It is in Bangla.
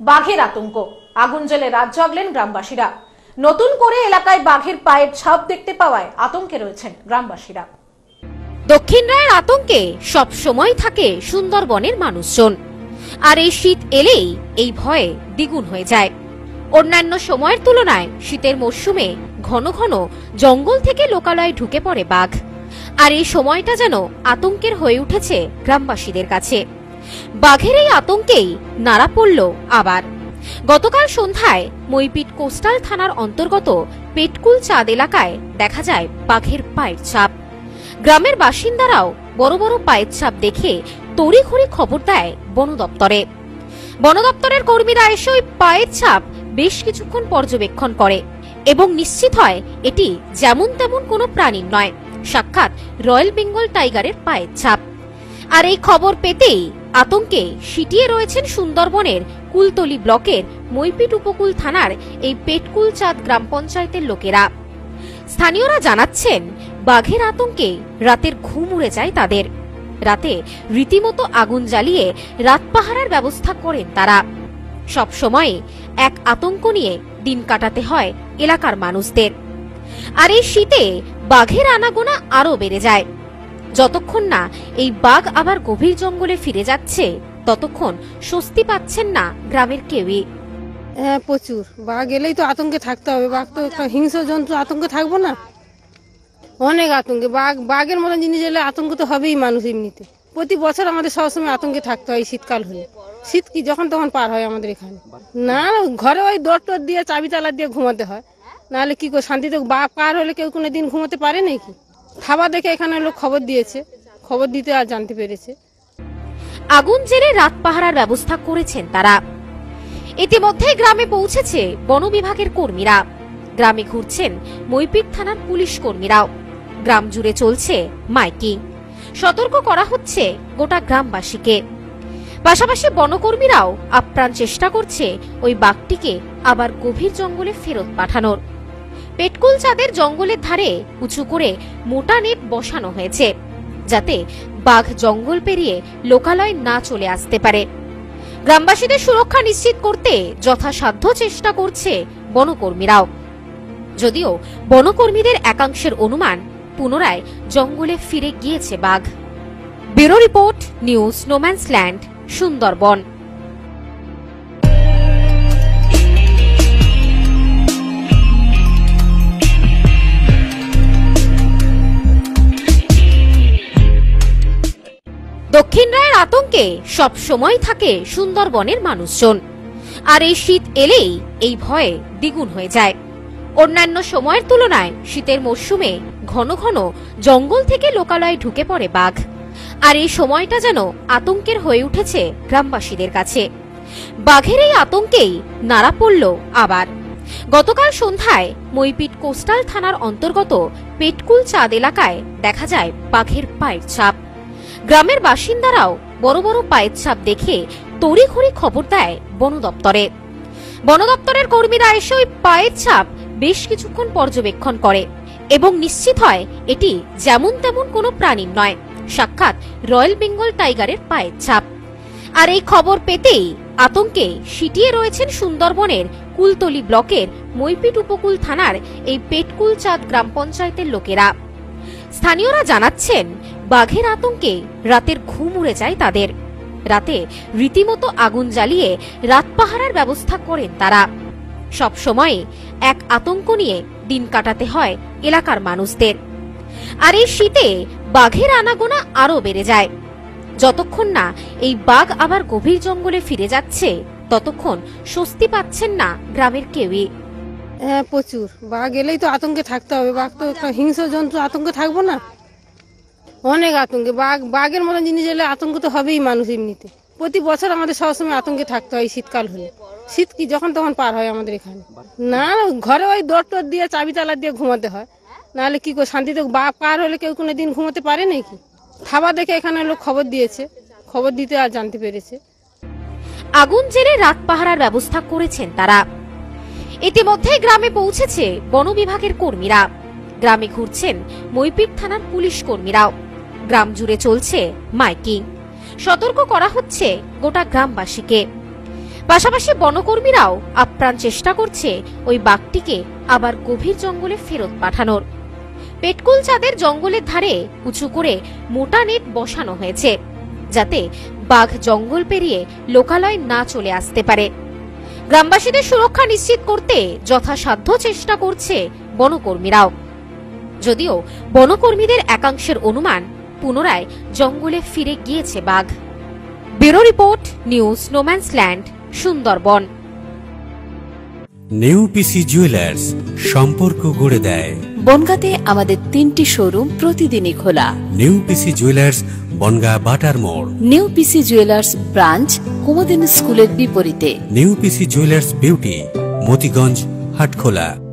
বাঘের আতঙ্ক। আগুন জ্বলে রাত জাগলেন গ্রামবাসীরা। নতুন করে এলাকায় বাঘের পায়ের ছাপ দেখতে পাওয়ায় আতঙ্কে রয়েছেন গ্রামবাসীরা। দক্ষিণ রায়ের আতঙ্কে সব সময় থাকে সুন্দরবনের মানুষজন। আর এই শীত এলেই এই ভয়ে দ্বিগুণ হয়ে যায়। অন্যান্য সময়ের তুলনায় শীতের মরশুমে ঘন ঘন জঙ্গল থেকে লোকালয়ে ঢুকে পড়ে বাঘ। আর এই সময়টা যেন আতঙ্কের হয়ে উঠেছে গ্রামবাসীদের কাছে। বাঘের এই আতঙ্কেই নাড়া পড়ল আবার। গতকাল সন্ধ্যায় মইপিট কোস্টাল থানার অন্তর্গত পেটকুল চাঁদ এলাকায় দেখা যায় বাঘের পায়ের ছাপ গ্রামের বাসিন্দারাও বড় বড় পায়ের ছাপ দেখে তড়িঘড়ি খবর দেয় বন দপ্তরে। বন দপ্তরের কর্মীরা এসে ওই পায়ের ছাপ বেশ কিছুক্ষণ পর্যবেক্ষণ করে এবং নিশ্চিত হয় এটি যেমন তেমন কোনো প্রাণীর নয়, সাক্ষাৎ রয়্যাল বেঙ্গল টাইগারের পায়ের ছাপ আর এই খবর পেতেই আতঙ্কে সিটিয়ে রয়েছেন সুন্দরবনের কুলতলি ব্লকের মৈপিট উপকূল থানার এই পেটকুল চাঁদ গ্রাম পঞ্চায়েতের লোকেরা। স্থানীয়রা জানাচ্ছেন, বাঘের আতঙ্কে রাতের ঘুম উড়ে যায় তাদের। রাতে রীতিমতো আগুন জ্বালিয়ে রাত পাহারার ব্যবস্থা করেন তারা। সব সময় এক আতঙ্ক নিয়ে দিন কাটাতে হয় এলাকার মানুষদের। আর এই শীতে বাঘের আনাগোনা আরও বেড়ে যায়। যতক্ষণ না এই বাঘ আবার গভীর জঙ্গলে ফিরে যাচ্ছে, ততক্ষণ স্বস্তি পাচ্ছেন না গ্রামের কেউই। হ্যাঁ প্রচুর। বাঘ এলেই তো আতঙ্কে থাকতে হবে। বাঘ তো হিংস্র জন্তু, আতঙ্কে থাকব না? অনেক আতঙ্কে। বাঘ, বাঘের মতন জিনিস এলে আতঙ্ক তো হবেই মানুষ এমনিতে। প্রতি বছর আমাদের সবসময় আতঙ্কে থাকতে হয় শীতকাল হলে। শীত কি, যখন তখন পার হয় আমাদের এখানে। না, ঘরে ওই দর টর দিয়ে, চাবি তালা দিয়ে ঘুমাতে হয়। নাহলে কি করে, শান্তিতে বাঘ পার হলে কেউ কোনো দিন ঘুমাতে পারে নাকি? খাবার দেখে এখানে লোক খবর দিয়েছে। খবর দিতে আর জানতে পেরেছে। আগুন জেলে রাত পাহারার ব্যবস্থা করেছেন তারা। ইতিমধ্যে গ্রামে পৌঁছেছে বন বিভাগের কর্মীরা। গ্রামে ঘুরছেন মইপিট থানার পুলিশ কর্মীরাও। গ্রাম জুড়ে চলছে মাইকিং। সতর্ক করা হচ্ছে গোটা গ্রামবাসীকে। পাশাপাশি বনকর্মীরাও আপ্রাণ চেষ্টা করছে ওই বাঘটিকে আবার গভীর জঙ্গলে ফেরত পাঠানোর। পেটকুল চাঁদের জঙ্গলের ধারে উঁচু করে মোটা নেট বসানো হয়েছে, যাতে বাঘ জঙ্গল পেরিয়ে লোকালয় না চলে আসতে পারে। গ্রামবাসীদের সুরক্ষা নিশ্চিত করতে যথাসাধ্য চেষ্টা করছে বনকর্মীরাও। যদিও বনকর্মীদের একাংশের অনুমান পুনরায় জঙ্গলে ফিরে গিয়েছে বাঘ। Bureau report news no man's land, Sundarban. দক্ষিণ রায়ের আতঙ্কে সব সময় থাকে সুন্দরবনের মানুষজন। আর এই শীত এলেই এই ভয়ে দ্বিগুণ হয়ে যায়। অন্যান্য সময়ের তুলনায় শীতের মরশুমে ঘন ঘন জঙ্গল থেকে লোকালয়ে ঢুকে পড়ে বাঘ। আর এই সময়টা যেন আতঙ্কের হয়ে উঠেছে গ্রামবাসীদের কাছে। বাঘের এই আতঙ্কেই নাড়া পড়ল আবার। গতকাল সন্ধ্যায় মইপিট কোস্টাল থানার অন্তর্গত পেটকুল চাঁদ এলাকায় দেখা যায় বাঘের পায়ের ছাপ। গ্রামের বাসিন্দারাও বড় বড় পায়ের ছাপ দেখে তড়িঘড়ি খবর দেয় বন দপ্তরে। বন দপ্তরের কর্মীরা এসে ওই পায়ের ছাপ বেশ কিছুক্ষণ পর্যবেক্ষণ করে এবং নিশ্চিত হয় এটি যেমন তেমন কোনো প্রাণীর নয়, সাক্ষাৎ রয়্যাল বেঙ্গল টাইগারের পায়ের ছাপ। আর এই খবর পেতেই আতঙ্কে সিটিয়ে রয়েছেন সুন্দরবনের কুলতলি ব্লকের মইপিট উপকূল থানার এই পেটকুল চাঁদ গ্রাম পঞ্চায়েতের লোকেরা। স্থানীয়রা জানাচ্ছেন বাঘের আতঙ্কে রাতের ঘুম উড়ে যায় তাদের। রাতে রীতিমতো আগুন জ্বালিয়ে রাত পাহারার ব্যবস্থা করেন তারা। সব সময় এক আতঙ্ক নিয়ে দিন কাটাতে হয় এলাকার মানুষদের। আর এই শীতে বাঘের আনাগোনা আরও বেড়ে যায়। যতক্ষণ না এই বাঘ আবার গভীর জঙ্গলে ফিরে যাচ্ছে, ততক্ষণ স্বস্তি পাচ্ছেন না গ্রামের কেউই। হ্যাঁ প্রচুর। বাঘ এলেই তো আতঙ্কে থাকতে হবে। বাঘ তো হিংস্র জন্তু, আতঙ্কে থাকব না। অনেক আতঙ্কে। বাঘ, বাঘের মতন জিনিস এলে আতঙ্ক তো হবেই মানুষ এমনিতে। প্রতি বছর আমাদের সবসময় আতঙ্কে থাকতে হয় শীতকাল হলে। শীত কি যখন তখন পার হয় আমাদের এখানে। না, ঘরে ওই দর টর দিয়ে, চাবি তালা দিয়ে ঘুমাতে হয়। নাহলে কি করে, শান্তিতে বাঘ পার হলে কেউ কোনো দিন ঘুমাতে পারে নাকি? খাবার দেখে এখানে লোক খবর দিয়েছে। খবর দিতে আর জানতে পেরেছে। আগুন জেলে রাত পাহারার ব্যবস্থা করেছেন তারা। ইতিমধ্যে গ্রামে পৌঁছেছে বন বিভাগের কর্মীরা। গ্রামে ঘুরছেন মইপিট থানার পুলিশ কর্মীরাও। গ্রাম জুড়ে চলছে মাইকিং। সতর্ক করা হচ্ছে গোটা গ্রামবাসীকে। পাশাপাশি বনকর্মীরাও আপ্রাণ চেষ্টা করছে ওই বাঘটিকে আবার গভীর জঙ্গলে ফেরত পাঠানোর। পেটকুল চাঁদের জঙ্গলের ধারে উঁচু করে মোটা নেট বসানো হয়েছে, যাতে বাঘ জঙ্গল পেরিয়ে লোকালয় না চলে আসতে পারে। গ্রামবাসীদের সুরক্ষা নিশ্চিত করতে যথাসাধ্য চেষ্টা করছে বনকর্মীরাও। যদিও বনকর্মীদের একাংশের অনুমান পুনরায় জঙ্গলে ফিরে গিয়েছে বাঘ। Bureau report news no man's land Sundarban. New P C jewellers সম্পর্ক গড়ে দেয়। বনগাঁতে আমাদের তিনটি শোরুম প্রতিদিনই খোলা। New P C jewellers Bongaon butter মোড়। New P C jewellers branch কুমদিন স্কুলের বিপরীতে। New P C jewellers Beauty Motiganj Hatkhola.